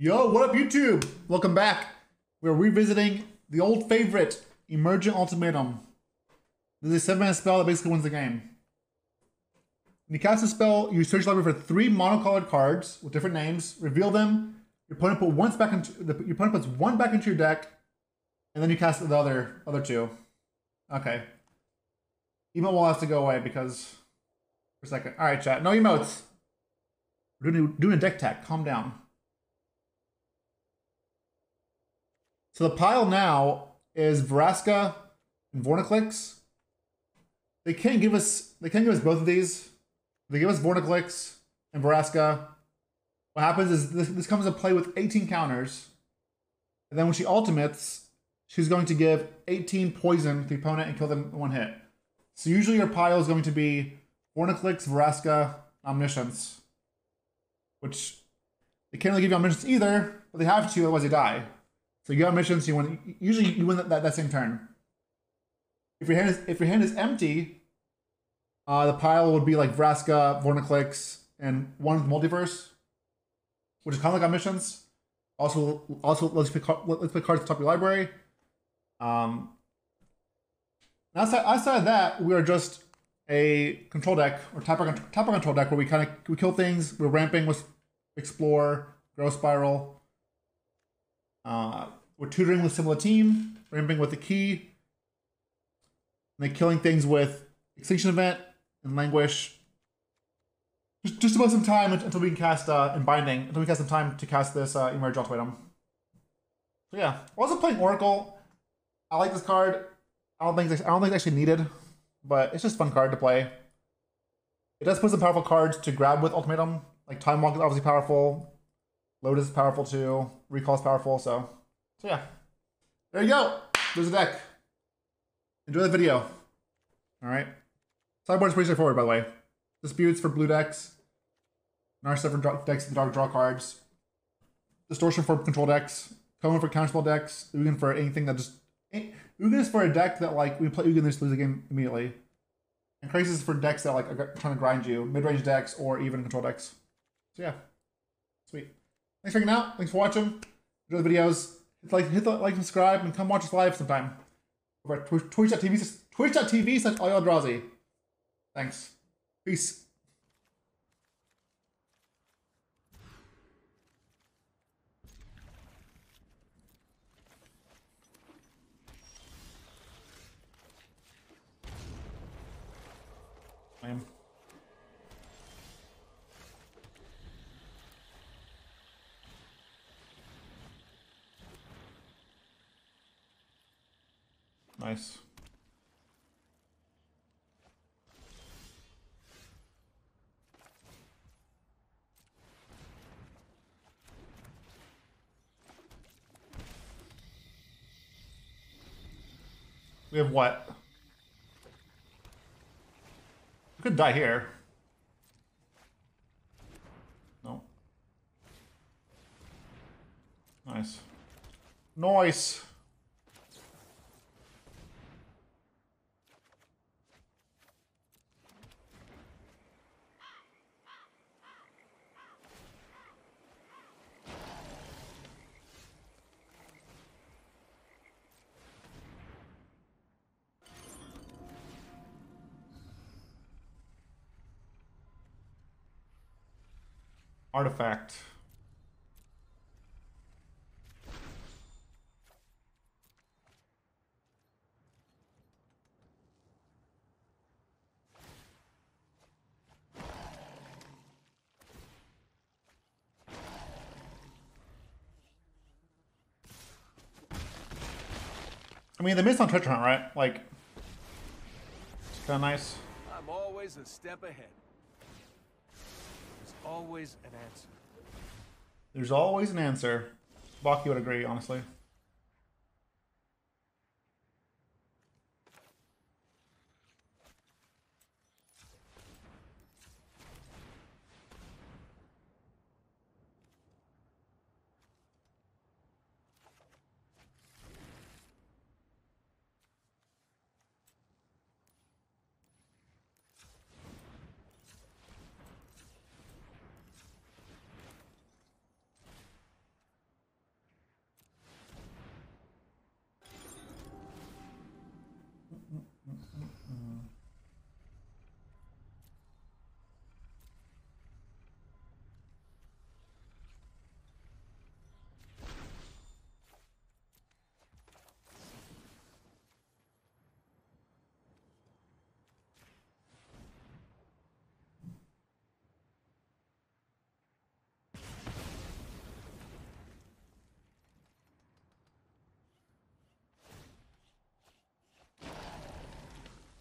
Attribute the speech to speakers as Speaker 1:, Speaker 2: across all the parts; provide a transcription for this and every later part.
Speaker 1: Yo, what up, YouTube? Welcome back. We're revisiting the old favorite, Emergent Ultimatum. This is a seven mana spell that basically wins the game. When you cast a spell, you search library for three monocolored cards with different names, reveal them. Your opponent put one back into the, your opponent puts one back into your deck, and then you cast the other other two. Okay. Emote wall has to go away because for a second. All right, chat. No emotes. We're doing, doing a deck tech. Calm down. So the pile now is Vraska and Vorinclex. They can't give us they can't give us both of these. They give us Vorinclex and Vraska. What happens is this, this comes into play with 18 counters. And then when she ultimates, she's going to give 18 poison to the opponent and kill them in one hit. So usually your pile is going to be Vorinclex, Vraska, Omniscience. Which they can't really give you Omniscience either, but they have to, otherwise they die. So you got missions. You win. Usually you win that, that, that same turn. If your hand is if your hand is empty, uh, the pile would be like Vraska, Vorinclex, and one multiverse, which is kind of like Omniscience. Also, also let's pick let's pick cards at the top of your library. Um, outside outside of that, we are just a control deck or tapper tapper control deck where we kind of we kill things. We're ramping with explore, Growth Spiral. Uh, we're tutoring with similar team, ramping with the key, and then killing things with extinction event and languish. Just, just about some time until we can cast uh, in binding. Until we cast some time to cast this uh, emerge ultimatum. So yeah, I wasn't playing Oracle. I like this card. I don't think it's, I don't think it's actually needed, but it's just a fun card to play. It does put some powerful cards to grab with ultimatum. Like Time Walk is obviously powerful. Lotus is powerful too. Recall is powerful. So so yeah, there you go. There's a deck. Enjoy the video. All right. Sideboard is pretty straightforward, by the way. Disputes for blue decks. Narset for decks and dark draw cards. Distortion for control decks. Koma for counterspell decks. Ugin for anything that just... Eh, Ugin is for a deck that, like, we play Ugin, they just lose the game immediately. And Krasis is for decks that, like, are trying to grind you. Mid-range decks or even control decks. So, yeah. Sweet. Thanks for hanging out. Thanks for watching. Enjoy the videos. Like, hit the like, and subscribe, and come watch us live sometime. Over at twitch.tv, twitch.tv slash Eldrazi. Thanks. Peace. I am. Nice. We have what? We could die here. No. Nice. Nice. Artifact. I mean, they missed on Hunt, right? Like, it's kind of nice.
Speaker 2: I'm always a step ahead always an answer.
Speaker 1: There's always an answer. Baki would agree, honestly.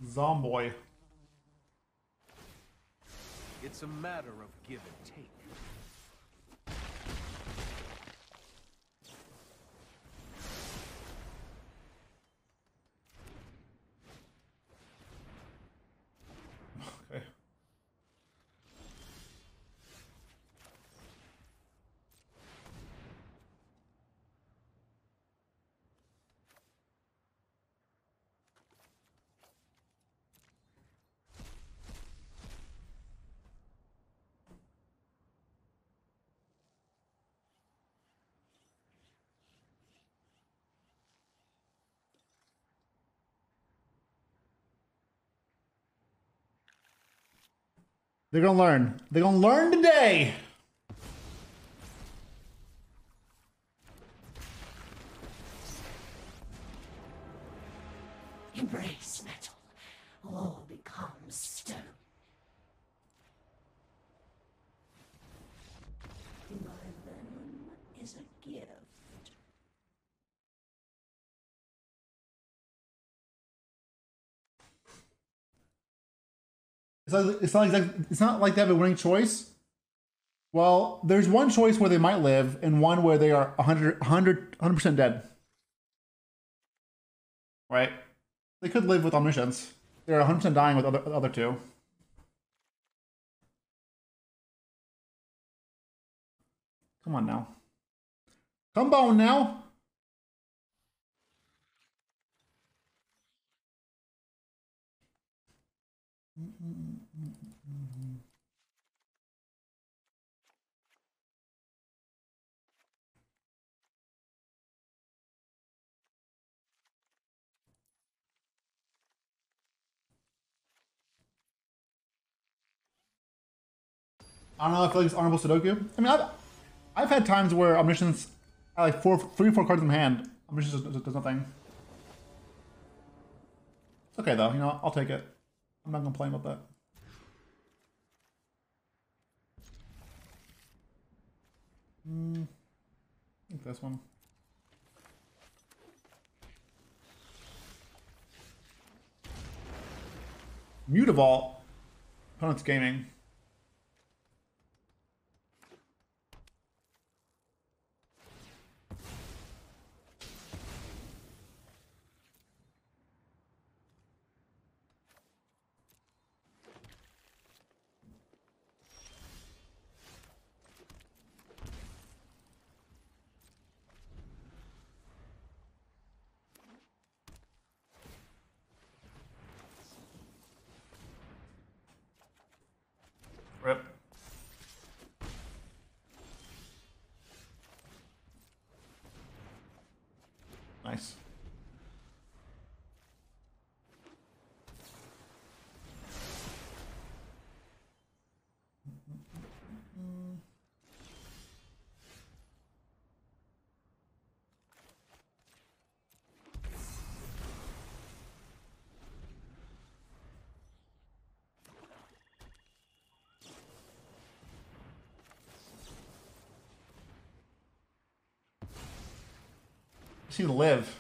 Speaker 1: Zomboy.
Speaker 2: It's a matter of give and take.
Speaker 1: Okay. They're gonna learn. They're gonna learn today. It's it's not exactly, it's not like they have a winning choice. Well, there's one choice where they might live, and one where they are 100 100 100% dead. Right? They could live with omniscience. They're 100% dying with other the other two. Come on now. Come on now. I don't know. I feel like it's honorable Sudoku. I mean, I've, I've had times where omniscience, I like four, three, four cards in hand. Omniscience does, does nothing. It's okay though. You know, I'll take it. I'm not complaining about that. Hmm. Think this one. Mutavault. Opponent's gaming. Rip. Nice. Need to live.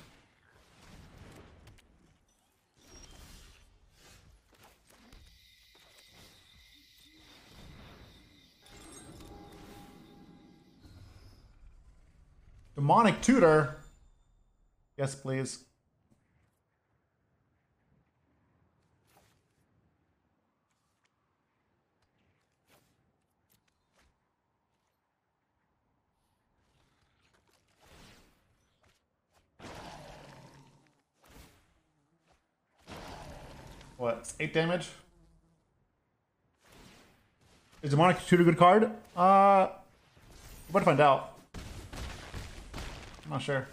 Speaker 1: Demonic tutor. Yes, please. What? Eight damage? Is Demonic Tutor a good card? Uh, we're about to find out. I'm not sure.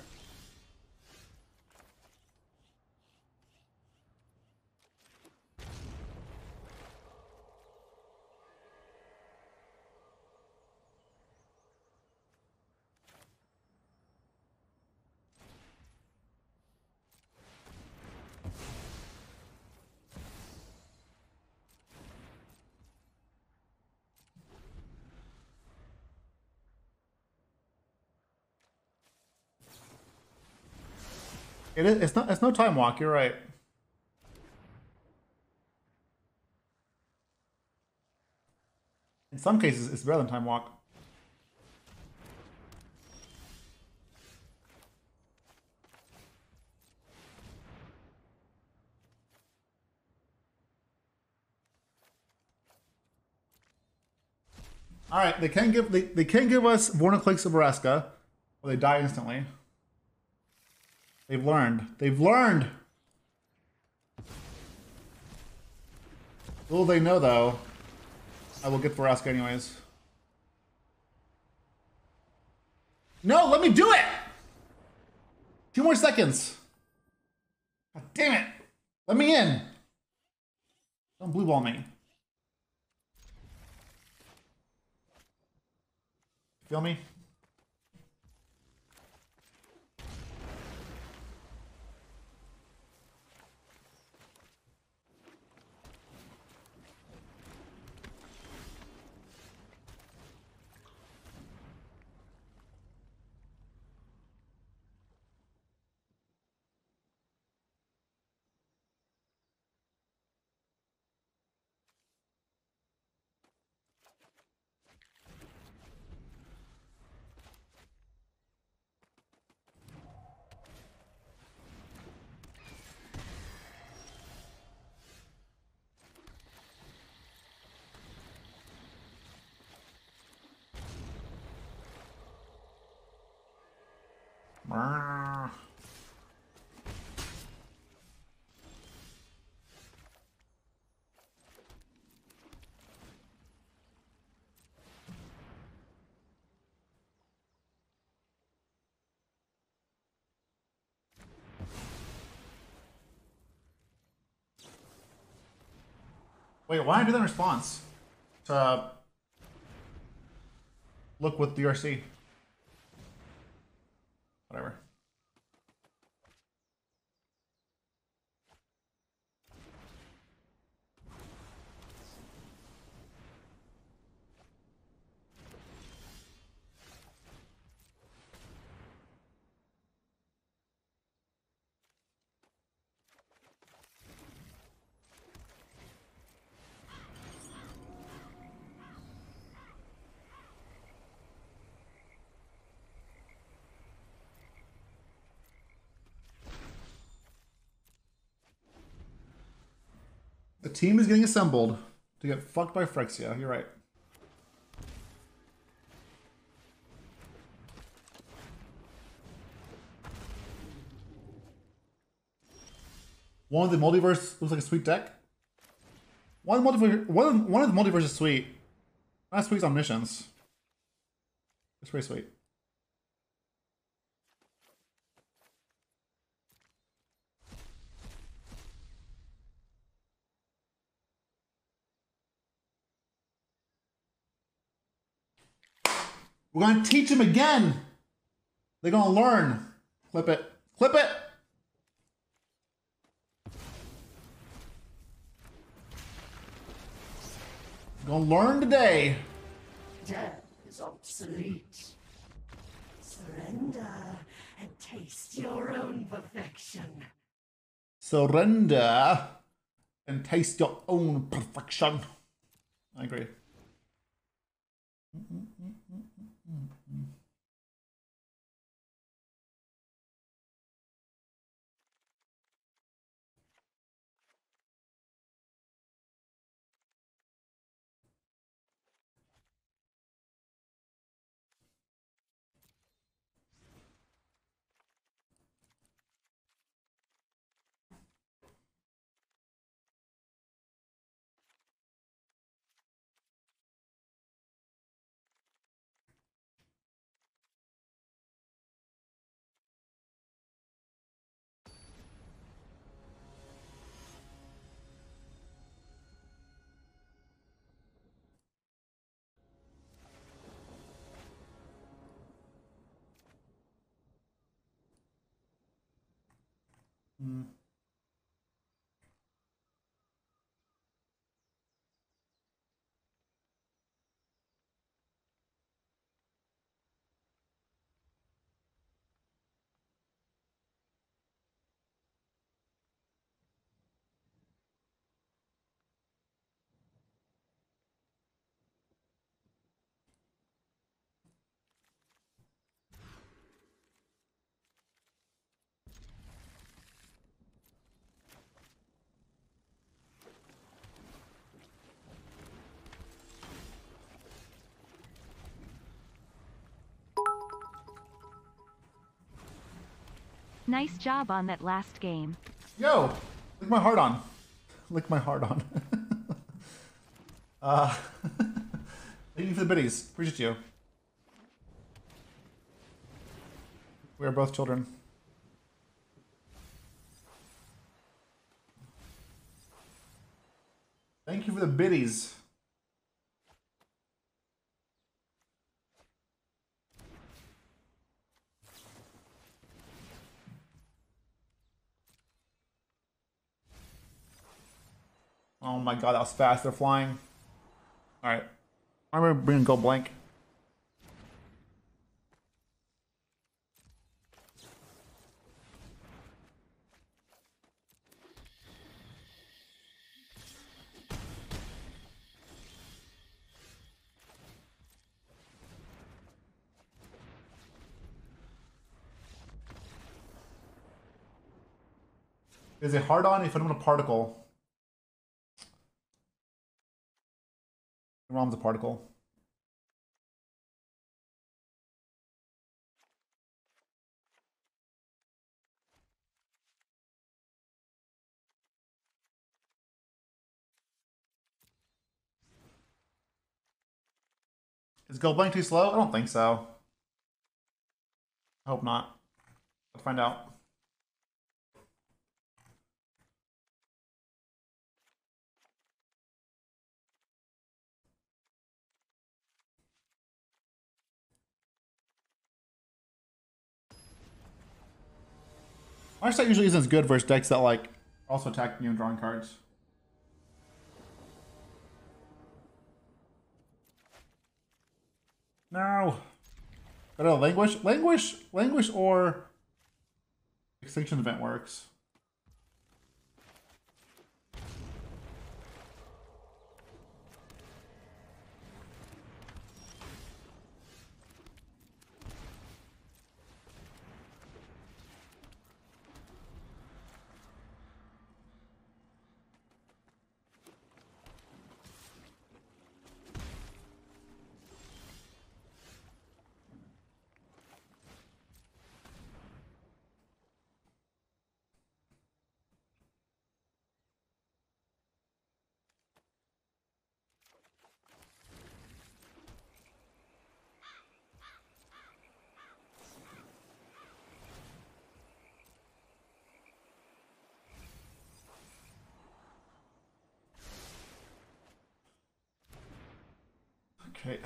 Speaker 1: It is. It's not. It's no time walk. You're right. In some cases, it's better than time walk. All right, they can give they, they can give us Vorinclex of Vraska, or they die instantly. They've learned. They've learned. Little they know, though, I will get Vraska anyways. No, let me do it! Two more seconds. God damn it. Let me in. Don't blue ball me. Feel me? Wait, why did I do that in response? To look with DRC. Whatever. The team is getting assembled to get fucked by Phyrexia. You're right. One of the multiverse looks like a sweet deck. One of the multiverse, one of, one of the multiverse is sweet. Not sweet omniscience. It's pretty sweet. We're gonna teach them again. They're gonna learn. Clip it. Clip it. Gonna learn today.
Speaker 3: Death is obsolete. Surrender and taste your own perfection.
Speaker 1: Surrender and taste your own perfection. I agree. Mm. Mm.
Speaker 4: Nice job on that last game.
Speaker 1: Yo, lick my heart on. Lick my heart on. uh, thank you for the biddies. Appreciate you. We are both children. Thank you for the biddies. Oh my god, that was fast. They're flying. Alright. I'm gonna go blank. Is it hard on a particle? ROM's a particle. Is Go Blank too slow? I don't think so. I hope not. Let's find out. Narset usually isn't as good versus decks that like also attack you and drawing cards. No. But uh, languish, languish, languish, or extinction event works. Okay.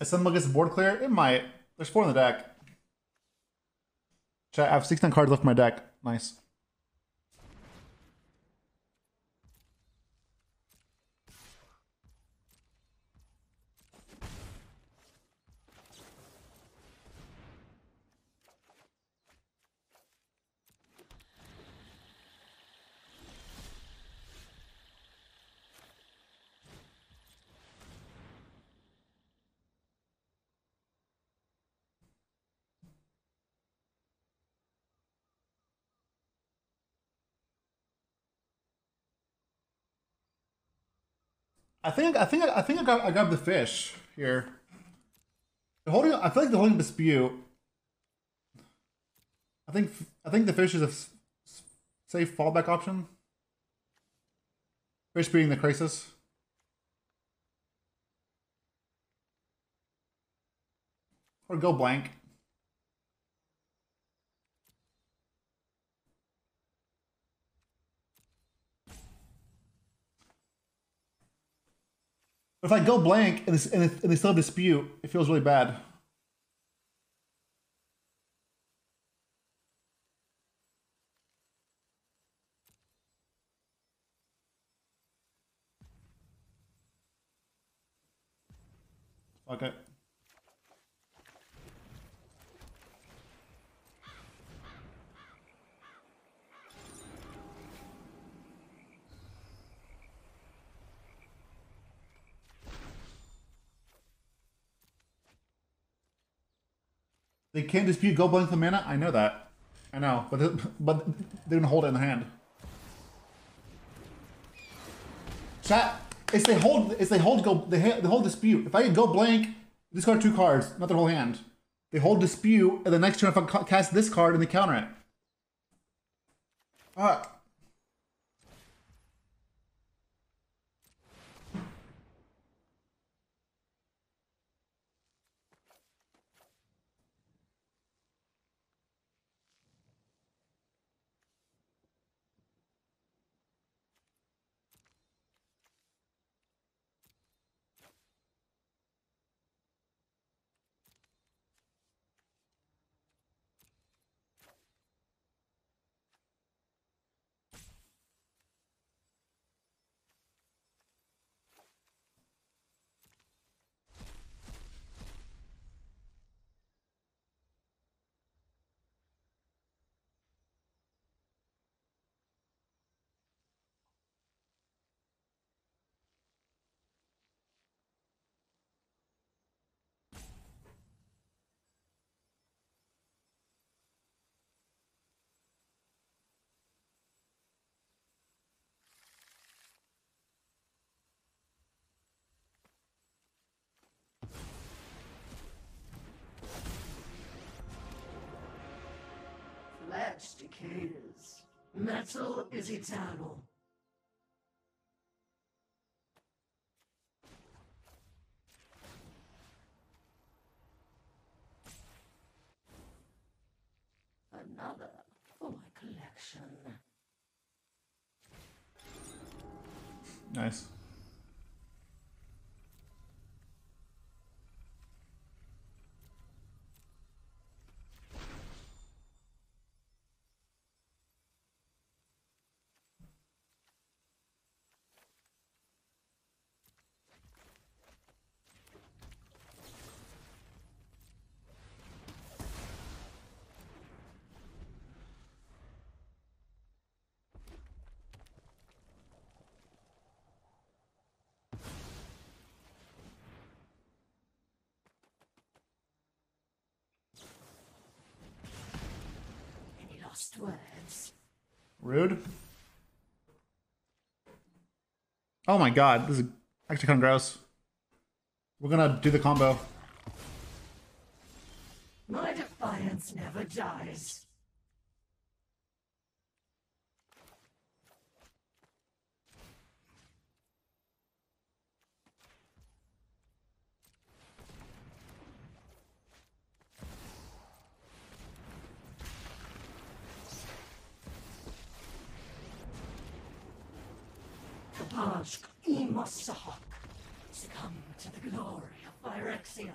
Speaker 1: Is someone gets board clear? It might. There's four in the deck. Chat, I have 16 cards left in my deck. Nice. I think I think I think I got I got the fish here. The holding I feel like the holding dispute. I think I think the fish is a safe fallback option. Fish being the Krasis. Or go blank. If I go blank and, and, and they still dispute, it feels really bad. Okay. They can't dispute go blank the mana. I know that. I know, but but they're gonna hold it in the hand. Chat, It's they hold. It's they hold. Go. They, they hold dispute. If I go blank, discard two cards, not their whole hand. They hold dispute, and the next turn if I cast this card and they counter it. Alright.
Speaker 3: Flesh decays. Metal is eternal. Another for my collection.
Speaker 1: Nice.
Speaker 3: Lost words?
Speaker 1: Rude. Oh my god, this is actually kind of gross. We're gonna do the combo.
Speaker 3: My defiance never dies. Kapashk Succumb to the glory of Phyrexia.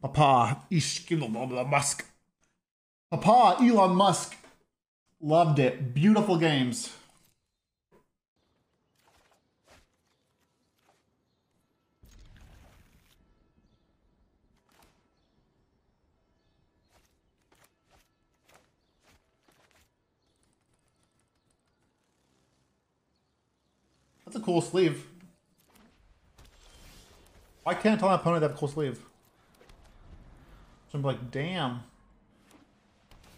Speaker 1: Papa, Musk. Papa, Elon Musk. Loved it. Beautiful games. That's a cool sleeve. Why can't I tell my opponent have a cool sleeve? So I'm like, damn.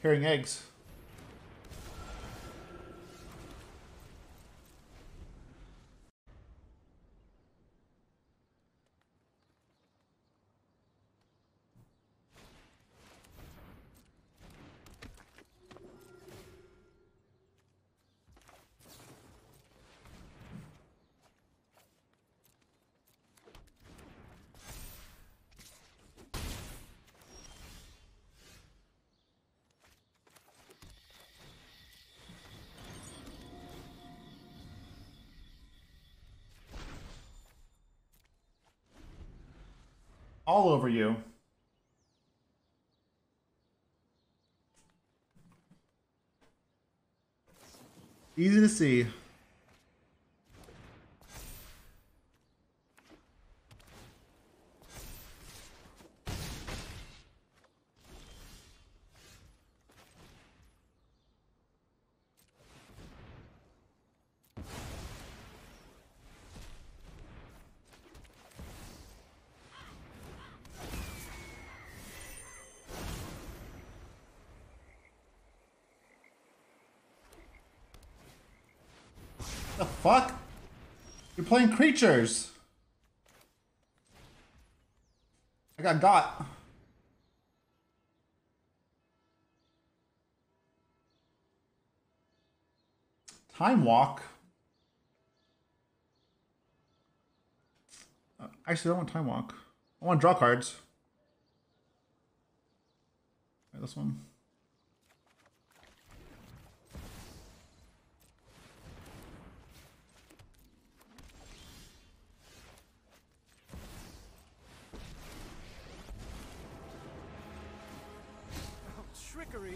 Speaker 1: Carrying eggs. All over you. Easy to see. The fuck? You're playing creatures. I got got. Time walk. Uh, Actually, I don't want time walk. I want draw cards. Right, this one.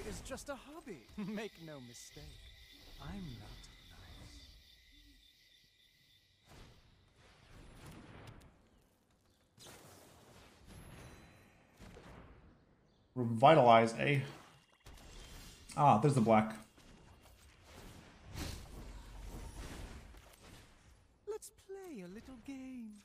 Speaker 2: Is just a hobby. Make no mistake. I'm not nice.
Speaker 1: Revitalize, eh? Ah, there's the black.
Speaker 2: Let's play a little game.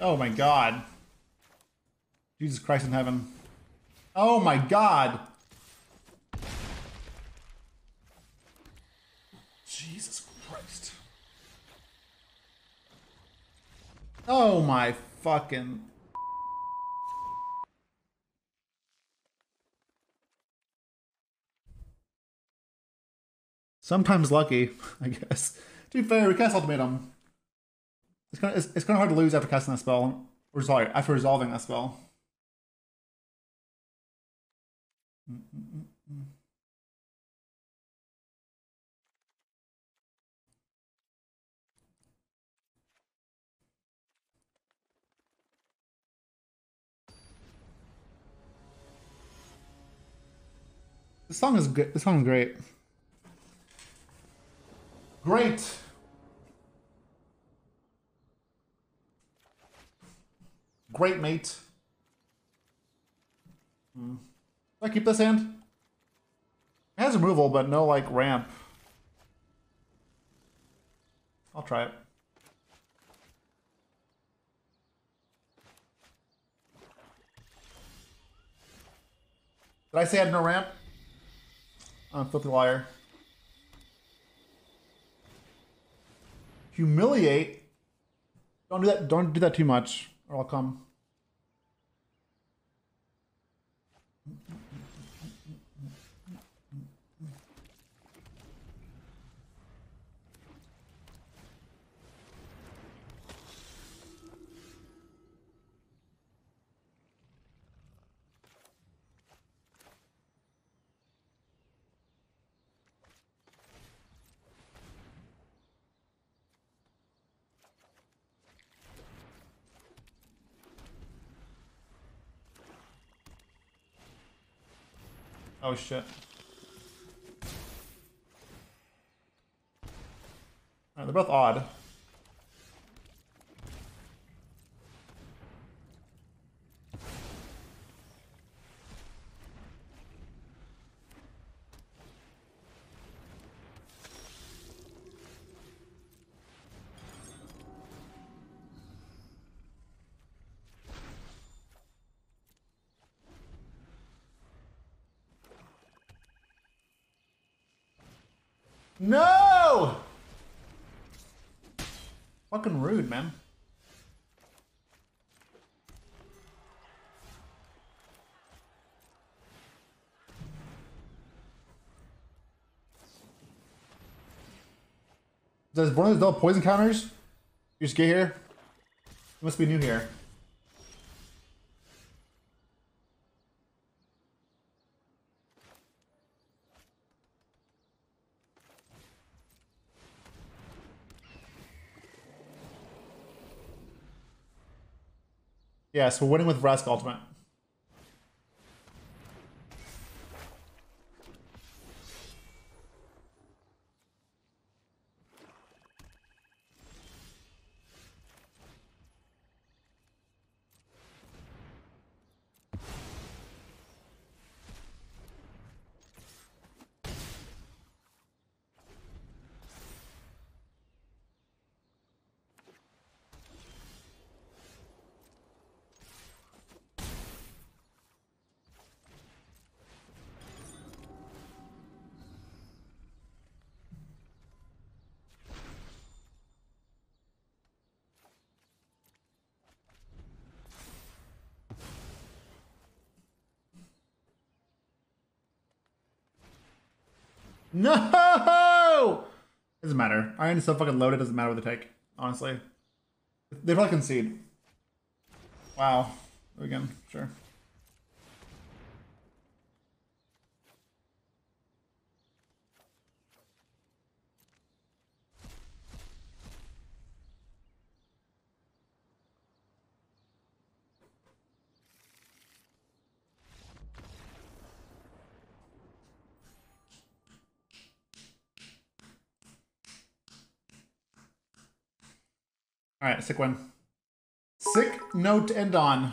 Speaker 1: Oh my god. Jesus Christ in heaven. Oh my god. Jesus Christ. Oh my fucking. Sometimes lucky, I guess. To be fair, we cast ultimatum. It's kind of it's, it's kind of hard to lose after casting that spell. Or sorry, after resolving that spell. This song is good. This song is great. Great. Great, mate. Hmm. I keep this hand? It has removal, but no, like, ramp. I'll try it. Did I say I had no ramp? I'm a filthy liar. Humiliate? Don't do that. Don't do that too much, or Oh shit. Alright, they're both odd. No! Fucking rude, man. Does one of those double poison counters? You just get here? You must be new here. Yes, we're winning with Vraska Ultimate. No! Doesn't matter. Yorion is so fucking loaded, doesn't matter what they take, honestly. They probably concede. Wow. Again, sure. All right, sick one. Sick note end on.